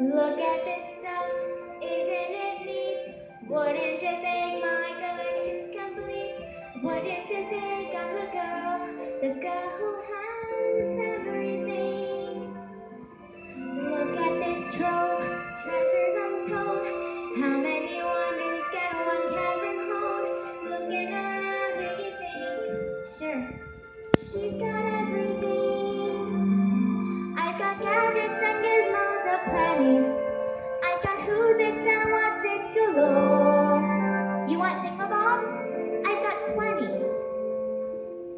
Look at this stuff, isn't it neat? Wouldn't you think my collection's complete? Wouldn't you think I'm the You want? I've got 20.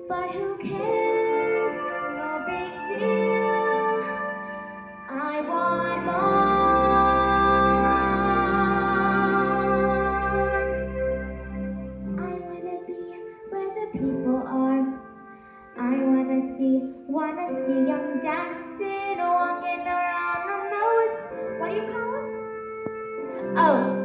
But who cares? No big deal. I want more. I wanna be where the people are. I wanna see, wanna see dancing, walking around those. What do you call them? Oh,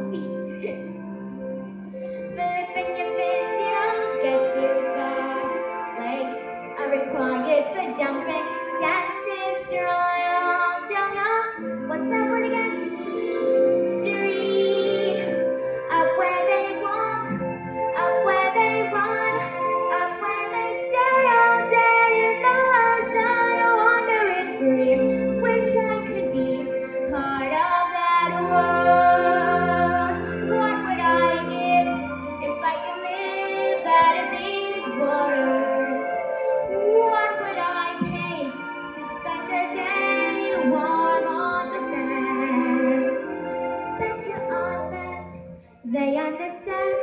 they understand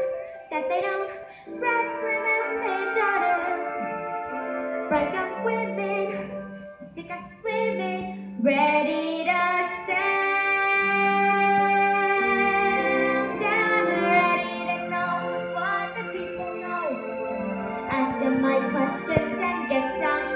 that they don't reprimand their daughters. Break up women, sick of swimming, ready to. And ready to know what the people know. Ask them my questions and get some